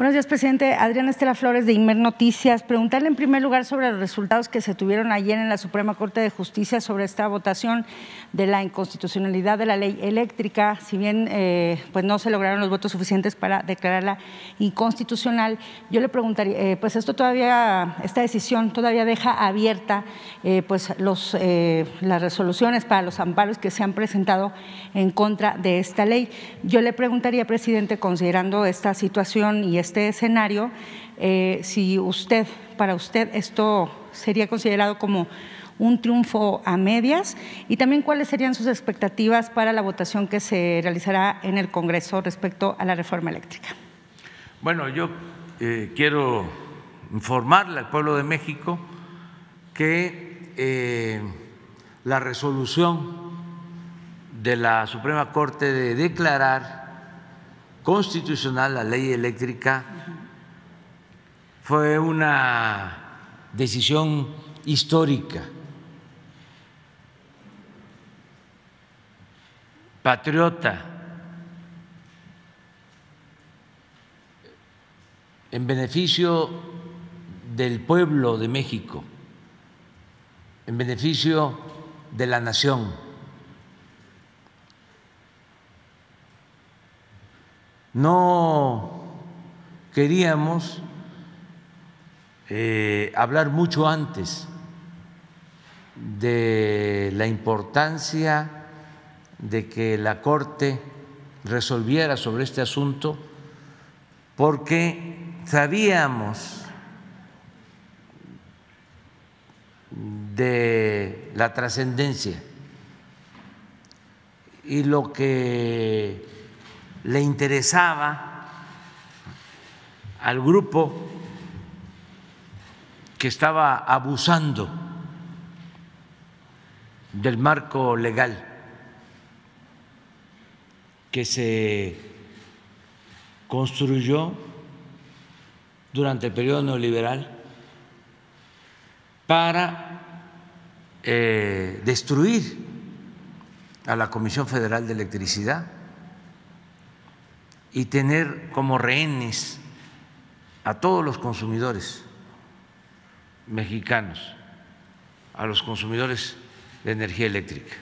Buenos días, presidente. Adriana Estela Flores de Imer Noticias. Preguntarle en primer lugar sobre los resultados que se tuvieron ayer en la Suprema Corte de Justicia sobre esta votación de la inconstitucionalidad de la ley eléctrica. Si bien eh, pues no se lograron los votos suficientes para declararla inconstitucional, yo le preguntaría, eh, pues esto todavía, esta decisión todavía deja abierta eh, pues los, las resoluciones para los amparos que se han presentado en contra de esta ley. Yo le preguntaría, presidente, considerando esta situación y este escenario, eh, si usted, para usted, esto sería considerado como un triunfo a medias y también cuáles serían sus expectativas para la votación que se realizará en el Congreso respecto a la reforma eléctrica. Bueno, yo eh, quiero informarle al pueblo de México que eh, la resolución de la Suprema Corte de declarar constitucional, la ley eléctrica, fue una decisión histórica, patriota, en beneficio del pueblo de México, en beneficio de la nación. No queríamos eh, hablar mucho antes de la importancia de que la Corte resolviera sobre este asunto porque sabíamos de la trascendencia y lo que le interesaba al grupo que estaba abusando del marco legal que se construyó durante el periodo neoliberal para eh, destruir a la Comisión Federal de Electricidad y tener como rehenes a todos los consumidores mexicanos, a los consumidores de energía eléctrica,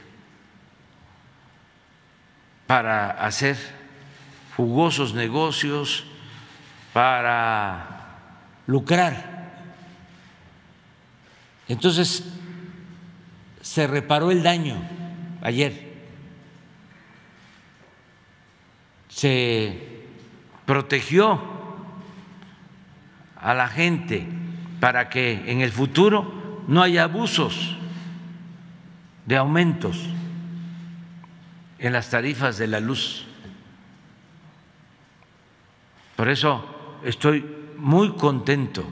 para hacer jugosos negocios, para lucrar. Entonces, se reparó el daño ayer se protegió a la gente para que en el futuro no haya abusos de aumentos en las tarifas de la luz. Por eso estoy muy contento.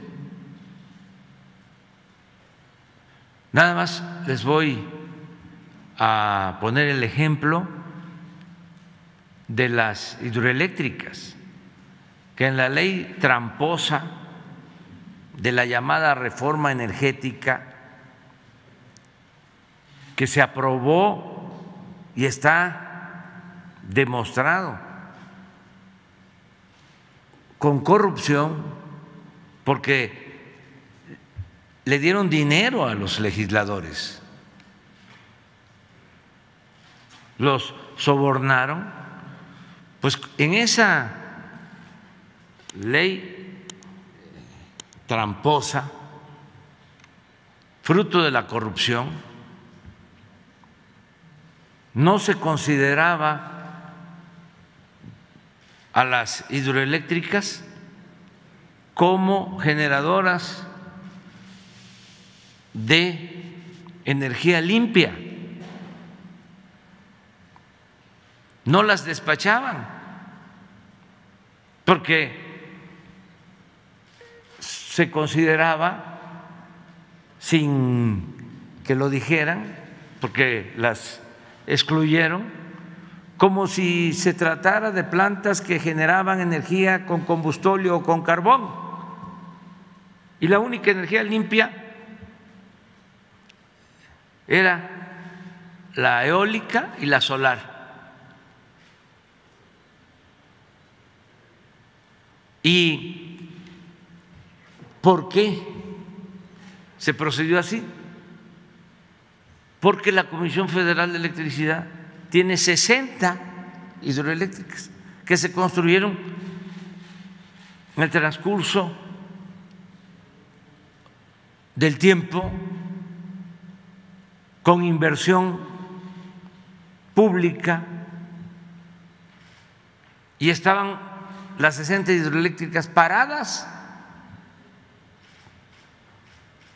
Nada más les voy a poner el ejemplo de las hidroeléctricas, que en la ley tramposa de la llamada reforma energética que se aprobó y está demostrado con corrupción, porque le dieron dinero a los legisladores, los sobornaron pues en esa ley tramposa, fruto de la corrupción, no se consideraba a las hidroeléctricas como generadoras de energía limpia. no las despachaban, porque se consideraba, sin que lo dijeran, porque las excluyeron, como si se tratara de plantas que generaban energía con combustible o con carbón. Y la única energía limpia era la eólica y la solar. ¿Y por qué se procedió así? Porque la Comisión Federal de Electricidad tiene 60 hidroeléctricas que se construyeron en el transcurso del tiempo con inversión pública y estaban las 60 hidroeléctricas paradas.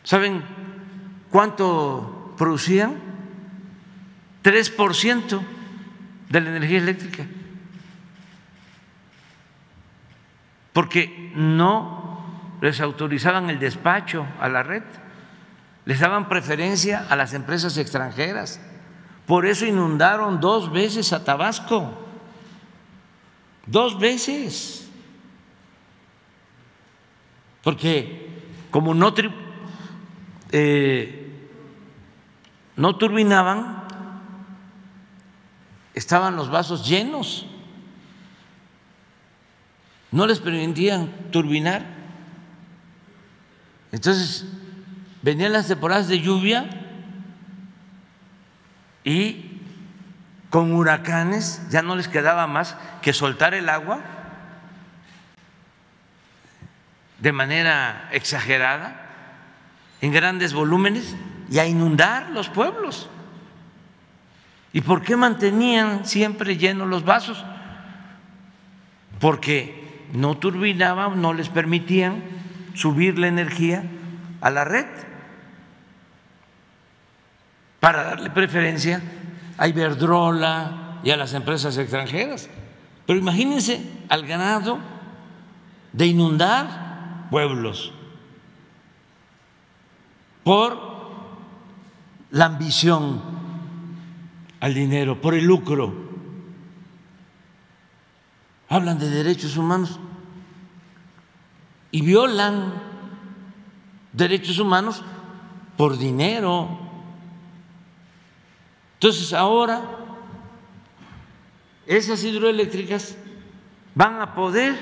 ¿Saben cuánto producían? 3% de la energía eléctrica. Porque no les autorizaban el despacho a la red, les daban preferencia a las empresas extranjeras. Por eso inundaron dos veces a Tabasco, dos veces. Porque como no, eh, no turbinaban, estaban los vasos llenos, no les permitían turbinar. Entonces, venían las temporadas de lluvia y con huracanes ya no les quedaba más que soltar el agua de manera exagerada, en grandes volúmenes, y a inundar los pueblos. ¿Y por qué mantenían siempre llenos los vasos? Porque no turbinaban, no les permitían subir la energía a la red para darle preferencia a Iberdrola y a las empresas extranjeras. Pero imagínense al ganado de inundar pueblos por la ambición al dinero, por el lucro. Hablan de derechos humanos y violan derechos humanos por dinero. Entonces ahora esas hidroeléctricas van a poder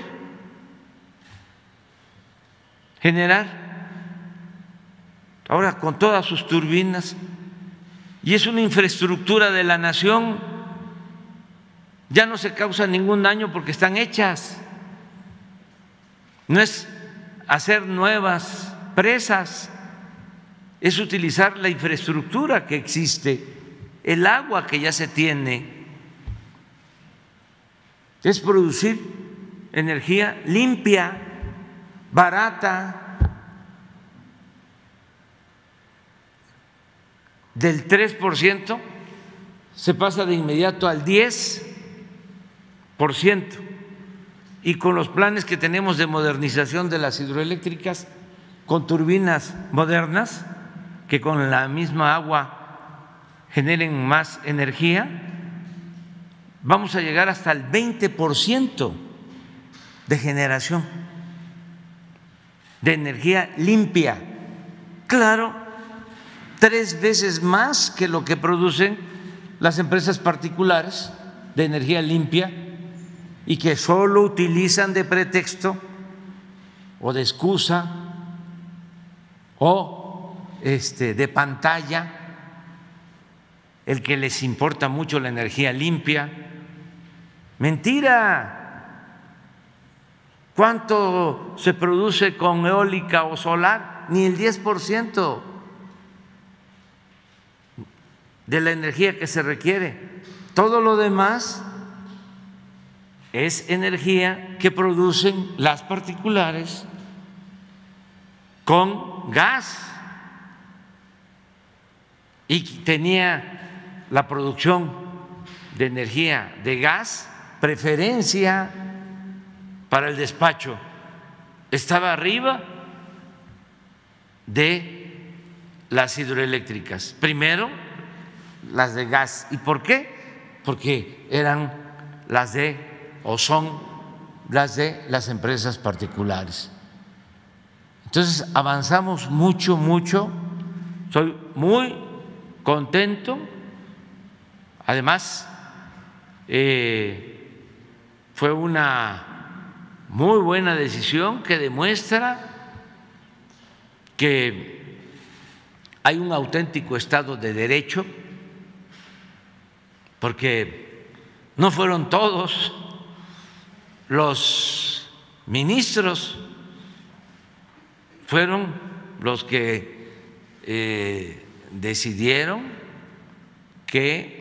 generar, ahora con todas sus turbinas, y es una infraestructura de la nación, ya no se causa ningún daño porque están hechas. No es hacer nuevas presas, es utilizar la infraestructura que existe, el agua que ya se tiene, es producir energía limpia, barata, del 3% se pasa de inmediato al 10%. Y con los planes que tenemos de modernización de las hidroeléctricas, con turbinas modernas, que con la misma agua generen más energía, vamos a llegar hasta el 20% de generación de energía limpia. Claro, tres veces más que lo que producen las empresas particulares de energía limpia y que solo utilizan de pretexto o de excusa o este, de pantalla el que les importa mucho la energía limpia. Mentira. ¿Cuánto se produce con eólica o solar? Ni el 10% de la energía que se requiere. Todo lo demás es energía que producen las particulares con gas. Y tenía la producción de energía de gas preferencia para el despacho. Estaba arriba de las hidroeléctricas. Primero, las de gas. ¿Y por qué? Porque eran las de, o son las de las empresas particulares. Entonces avanzamos mucho, mucho. Soy muy contento. Además, eh, fue una muy buena decisión que demuestra que hay un auténtico Estado de Derecho, porque no fueron todos los ministros, fueron los que eh, decidieron que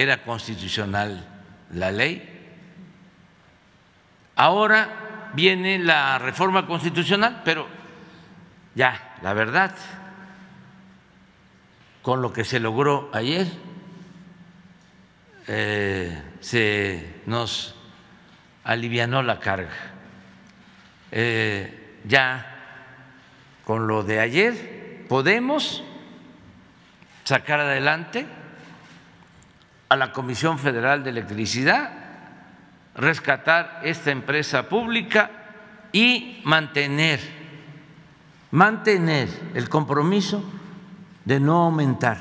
era constitucional la ley. Ahora viene la reforma constitucional, pero ya, la verdad, con lo que se logró ayer, eh, se nos alivianó la carga. Eh, ya con lo de ayer podemos sacar adelante a la Comisión Federal de Electricidad, rescatar esta empresa pública y mantener, mantener el compromiso de no aumentar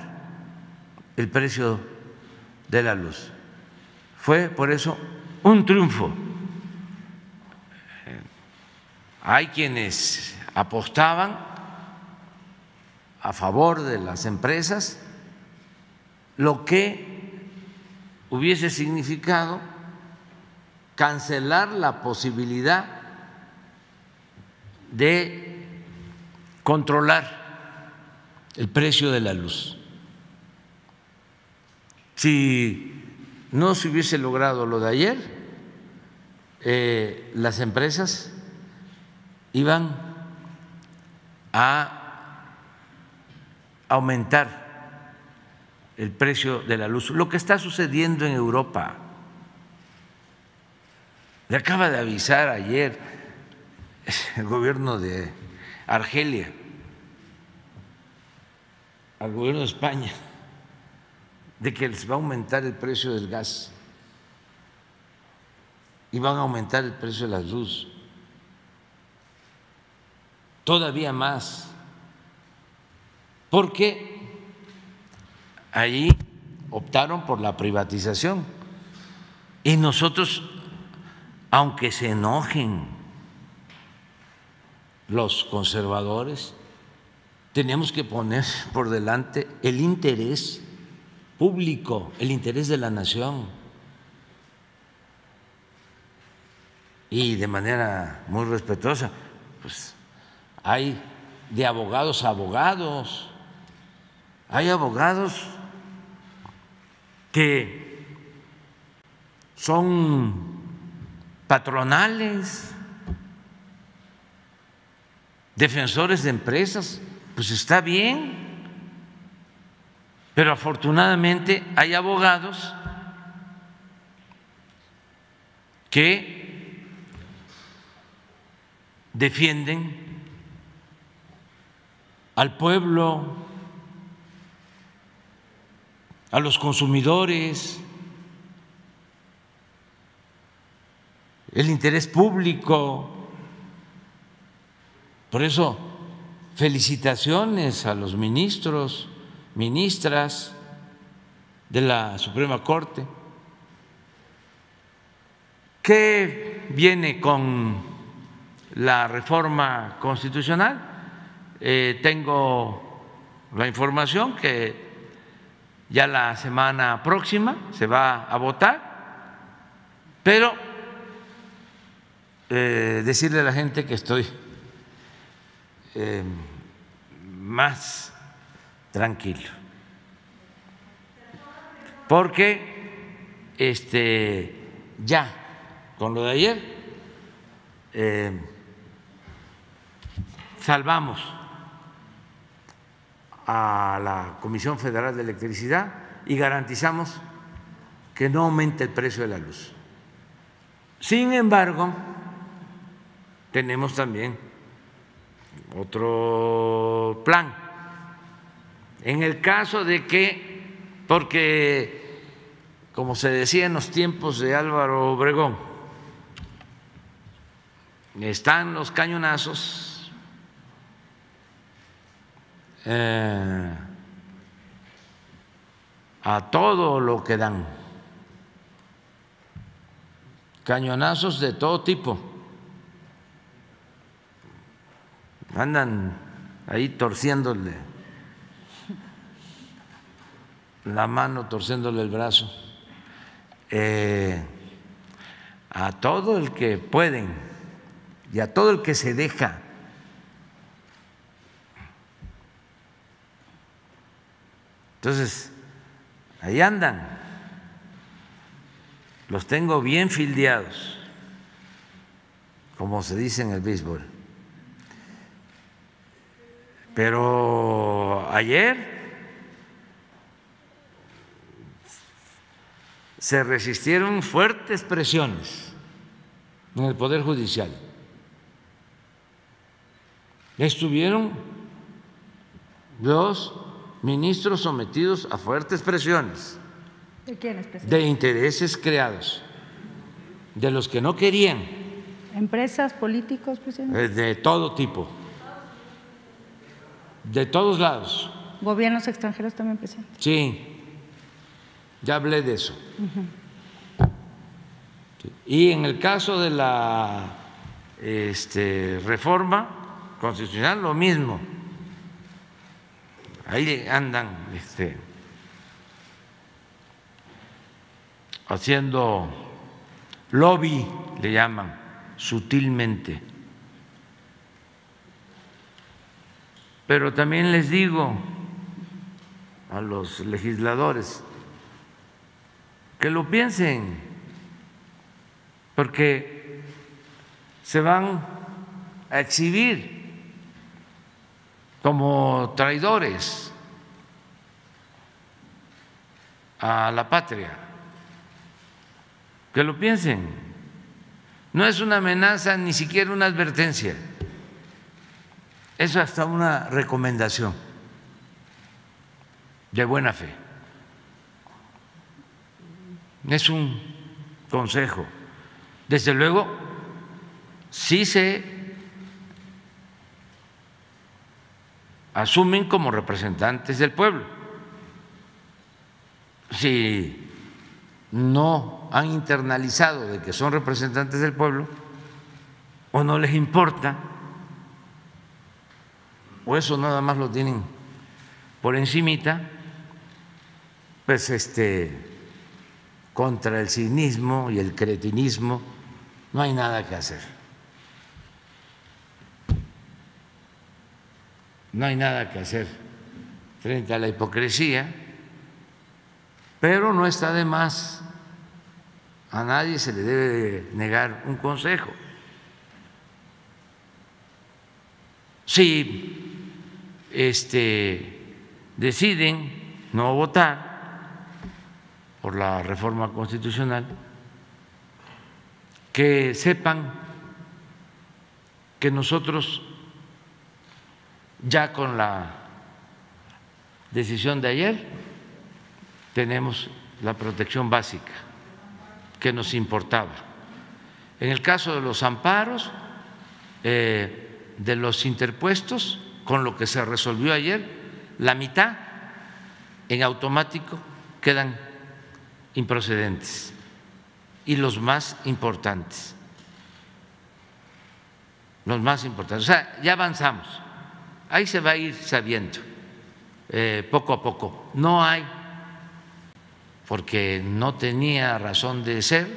el precio de la luz. Fue por eso un triunfo. Hay quienes apostaban a favor de las empresas, lo que hubiese significado cancelar la posibilidad de controlar el precio de la luz. Si no se hubiese logrado lo de ayer, eh, las empresas iban a aumentar el precio de la luz. Lo que está sucediendo en Europa. Le acaba de avisar ayer el gobierno de Argelia al gobierno de España de que les va a aumentar el precio del gas y van a aumentar el precio de la luz todavía más porque ahí optaron por la privatización y nosotros, aunque se enojen los conservadores, tenemos que poner por delante el interés público, el interés de la nación. Y de manera muy respetuosa, pues hay de abogados a abogados hay abogados que son patronales, defensores de empresas, pues está bien, pero afortunadamente hay abogados que defienden al pueblo, a los consumidores, el interés público. Por eso, felicitaciones a los ministros, ministras de la Suprema Corte. ¿Qué viene con la reforma constitucional? Eh, tengo la información que ya la semana próxima se va a votar, pero eh, decirle a la gente que estoy eh, más tranquilo, porque este, ya con lo de ayer eh, salvamos a la Comisión Federal de Electricidad y garantizamos que no aumente el precio de la luz. Sin embargo, tenemos también otro plan. En el caso de que, porque como se decía en los tiempos de Álvaro Obregón, están los cañonazos eh, a todo lo que dan, cañonazos de todo tipo, andan ahí torciéndole la mano, torciéndole el brazo, eh, a todo el que pueden y a todo el que se deja Entonces, ahí andan, los tengo bien fildeados, como se dice en el béisbol. Pero ayer se resistieron fuertes presiones en el Poder Judicial. Estuvieron los ministros sometidos a fuertes presiones. ¿De quiénes, De intereses creados, de los que no querían. ¿Empresas, políticos, presidente? Eh, de todo tipo, de todos lados. ¿Gobiernos extranjeros también, presidente? Sí, ya hablé de eso. Y en el caso de la este, reforma constitucional, lo mismo. Ahí andan este, haciendo lobby, le llaman, sutilmente. Pero también les digo a los legisladores, que lo piensen, porque se van a exhibir como traidores a la patria. Que lo piensen. No es una amenaza, ni siquiera una advertencia. Es hasta una recomendación de buena fe es un consejo. Desde luego, sí se asumen como representantes del pueblo. Si no han internalizado de que son representantes del pueblo, o no les importa, o eso nada más lo tienen por encimita, pues este contra el cinismo y el cretinismo, no hay nada que hacer. No hay nada que hacer frente a la hipocresía, pero no está de más, a nadie se le debe negar un consejo. Si este, deciden no votar, por la reforma constitucional, que sepan que nosotros ya con la decisión de ayer tenemos la protección básica que nos importaba. En el caso de los amparos, eh, de los interpuestos, con lo que se resolvió ayer, la mitad en automático quedan improcedentes y los más importantes. Los más importantes. O sea, ya avanzamos. Ahí se va a ir sabiendo eh, poco a poco. No hay, porque no tenía razón de ser,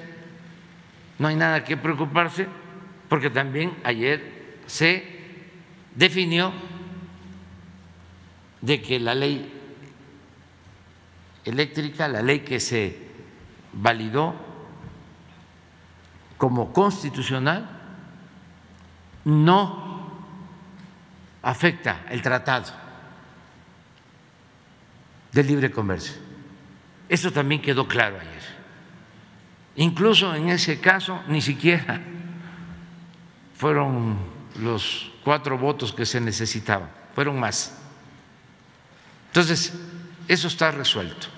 no hay nada que preocuparse, porque también ayer se definió de que la ley eléctrica, la ley que se validó como constitucional no afecta el tratado de libre comercio. Eso también quedó claro ayer. Incluso en ese caso ni siquiera fueron los cuatro votos que se necesitaban, fueron más. Entonces, eso está resuelto.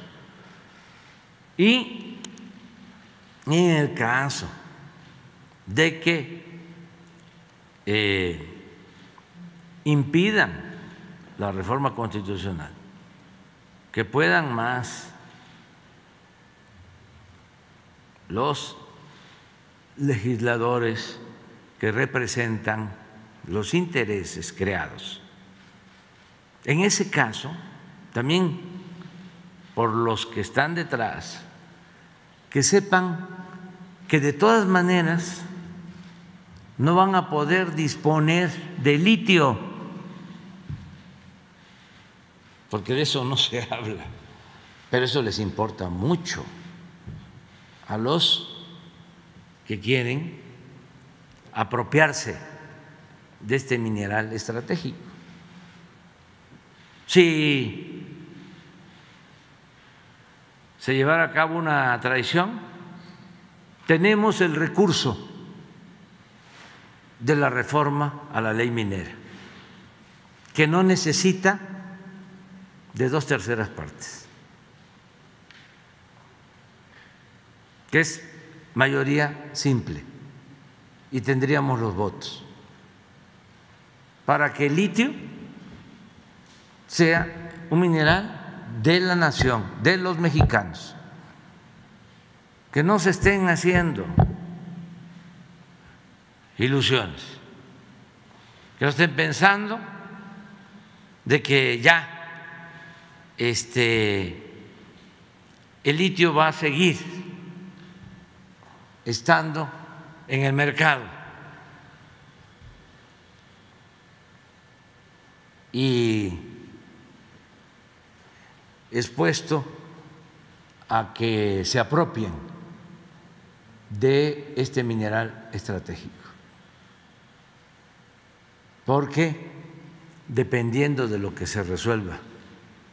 Y en el caso de que eh, impidan la reforma constitucional, que puedan más los legisladores que representan los intereses creados. En ese caso, también por los que están detrás, que sepan que de todas maneras no van a poder disponer de litio, porque de eso no se habla, pero eso les importa mucho a los que quieren apropiarse de este mineral estratégico. Si se llevara a cabo una traición, tenemos el recurso de la reforma a la ley minera, que no necesita de dos terceras partes, que es mayoría simple, y tendríamos los votos para que el litio sea un mineral de la nación, de los mexicanos, que no se estén haciendo ilusiones, que no estén pensando de que ya este el litio va a seguir estando en el mercado. Y expuesto a que se apropien de este mineral estratégico. Porque dependiendo de lo que se resuelva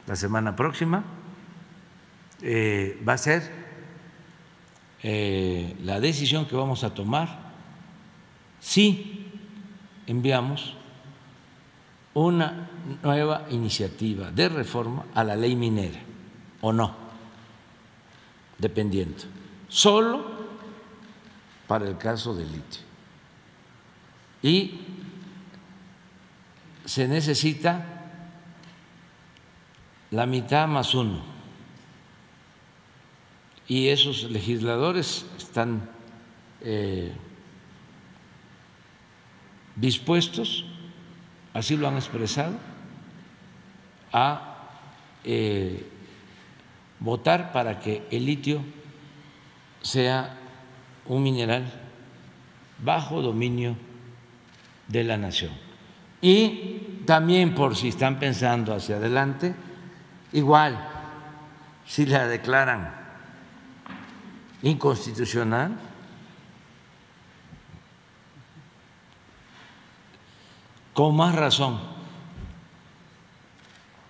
la semana próxima, eh, va a ser eh, la decisión que vamos a tomar si enviamos una nueva iniciativa de reforma a la ley minera o no, dependiendo, solo para el caso del litio. Y se necesita la mitad más uno. Y esos legisladores están eh, dispuestos, así lo han expresado, a eh, votar para que el litio sea un mineral bajo dominio de la nación. Y también por si están pensando hacia adelante, igual, si la declaran inconstitucional, con más razón,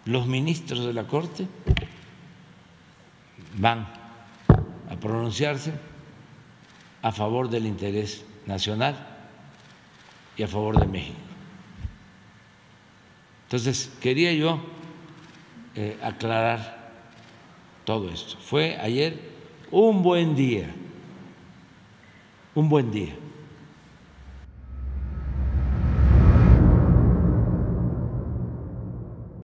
los ministros de la Corte van a pronunciarse a favor del interés nacional y a favor de México. Entonces, quería yo eh, aclarar todo esto. Fue ayer un buen día, un buen día.